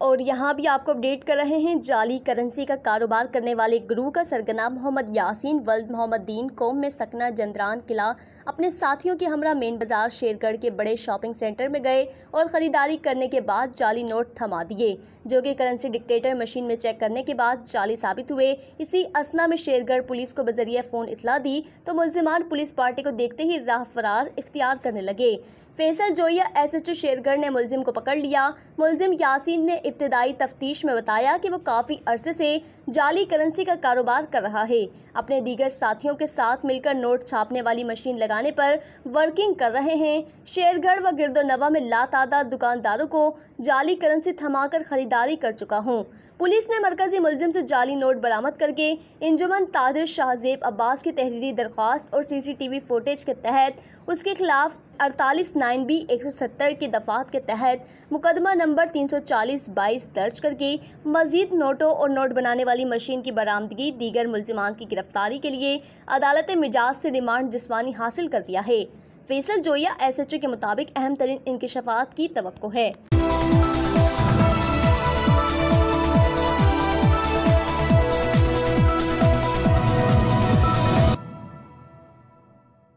और यहाँ भी आपको अपडेट कर रहे हैं, जाली करेंसी का कारोबार करने वाले गुरु का सरगना मोहम्मद यासीन वल्द मोहम्मद दीन कोम में सकना जंदरान किला। अपने साथियों के हमरा मेन बाज़ार शेरगढ़ के बड़े शॉपिंग सेंटर में गए और ख़रीदारी करने के बाद जाली नोट थमा दिए, जो कि करेंसी डिक्टेटर मशीन में चेक करने के बाद जाली साबित हुए। इसी असना में शेरगढ़ पुलिस को बजरिया फ़ोन इतला दी तो मुलजमान पुलिस पार्टी को देखते ही राह फरार इख्तियार करने लगे। फैसल जोया एस एच शेरगढ़ ने मुलजिम को पकड़ लिया। मुलजिम यासीन ने इब्तदाई तफ्तीश में बताया कि वो काफ़ी अरसे से जाली करेंसी का कारोबार कर रहा है। अपने दीगर साथियों के साथ मिलकर नोट छापने वाली मशीन लगाने पर वर्किंग कर रहे हैं। शेरगढ़ व गिरदोनवा में लातादाद दुकानदारों को जाली करेंसी थमाकर खरीदारी कर चुका हूँ। पुलिस ने मरकजी मुलजिम से जाली नोट बरामद करके इंजुमन ताजर शाहजेब अब्बास की तहरीरी दरख्वास्त और सीसीटीवी फुटेज के तहत उसके खिलाफ अड़तालीस नाइन बी एक सौ सत्तर की दफात के तहत मुकदमा नंबर तीन सौ चालीस बाईस दर्ज करके मजीद नोटों और नोट बनाने वाली मशीन की बरामदगी दीगर मुलजमान की गिरफ्तारी के लिए अदालत मिजाज से रिमांड जिसमानी हासिल कर दिया है। Faisal Zoya S H O के मुताबिक अहम तरीन इनकशफात की तो है।